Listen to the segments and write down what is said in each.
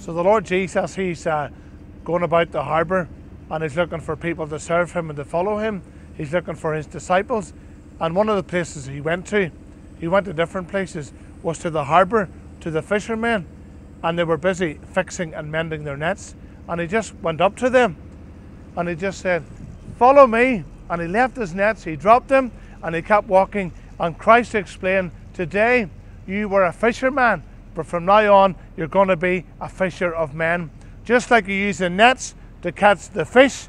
So the Lord Jesus, he's uh, going about the harbour and he's looking for people to serve him and to follow him. He's looking for his disciples. And one of the places he went to, he went to different places, was to the harbour, to the fishermen. And they were busy fixing and mending their nets. And he just went up to them and he just said, Follow me. And he left his nets, he dropped them, and he kept walking. And Christ explained, Today you were a fisherman but from now on, you're going to be a fisher of men. Just like you use the nets to catch the fish,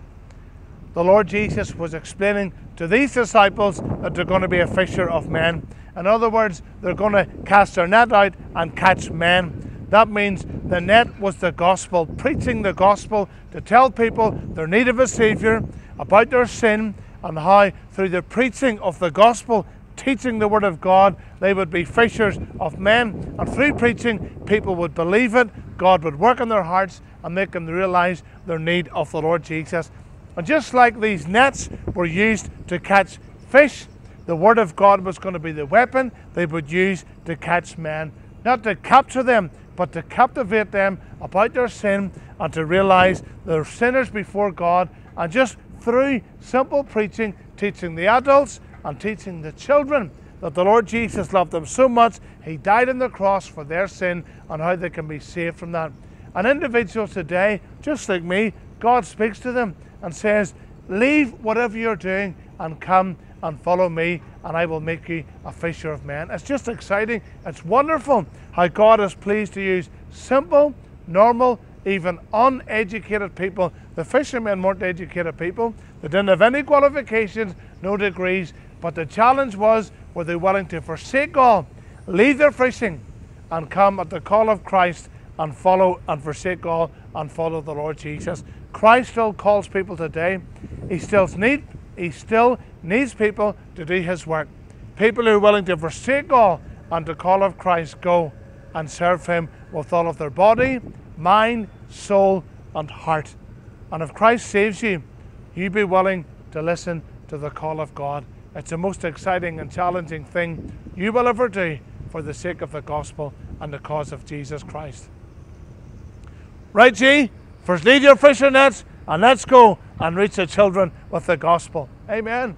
the Lord Jesus was explaining to these disciples that they're going to be a fisher of men. In other words, they're going to cast their net out and catch men. That means the net was the gospel, preaching the gospel to tell people their need of a Saviour, about their sin, and how through the preaching of the gospel teaching the Word of God, they would be fishers of men. And through preaching, people would believe it, God would work in their hearts and make them realize their need of the Lord Jesus. And just like these nets were used to catch fish, the Word of God was going to be the weapon they would use to catch men. Not to capture them, but to captivate them about their sin and to realize they're sinners before God. And just through simple preaching, teaching the adults and teaching the children that the Lord Jesus loved them so much, He died on the cross for their sin and how they can be saved from that. And individuals today, just like me, God speaks to them and says, Leave whatever you're doing and come and follow me, and I will make you a fisher of men. It's just exciting. It's wonderful how God is pleased to use simple, normal, even uneducated people. The fishermen weren't educated people. They didn't have any qualifications, no degrees, but the challenge was were they willing to forsake all, leave their fishing, and come at the call of Christ and follow and forsake all and follow the Lord Jesus. Christ still calls people today. He still need he still needs people to do his work. People who are willing to forsake all and the call of Christ go and serve him with all of their body, mind, soul, and heart. And if Christ saves you, you be willing to listen to the call of God. It's the most exciting and challenging thing you will ever do for the sake of the gospel and the cause of Jesus Christ. Right, G? First, lead your fishing nets and let's go and reach the children with the gospel. Amen.